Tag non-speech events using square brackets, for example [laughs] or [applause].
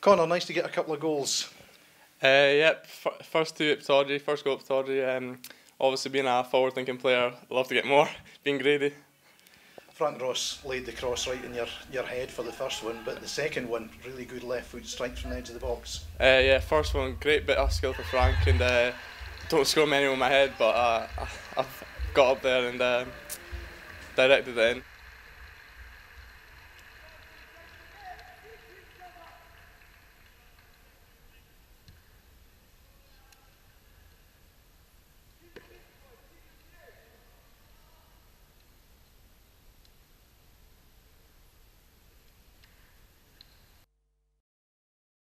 Connor, nice to get a couple of goals. Uh, yep, f- first two at Pittodrie, first goal at Pittodrie. Um, obviously, being a forward thinking player, love to get more, [laughs] being greedy. Frank Ross laid the cross right in your, your head for the first one, but the second one, really good left foot strike from the edge of the box. Uh, yeah, first one, great bit of skill for Frank, and uh, don't score many on my head, but uh, [laughs] I've got up there and uh, directed it in.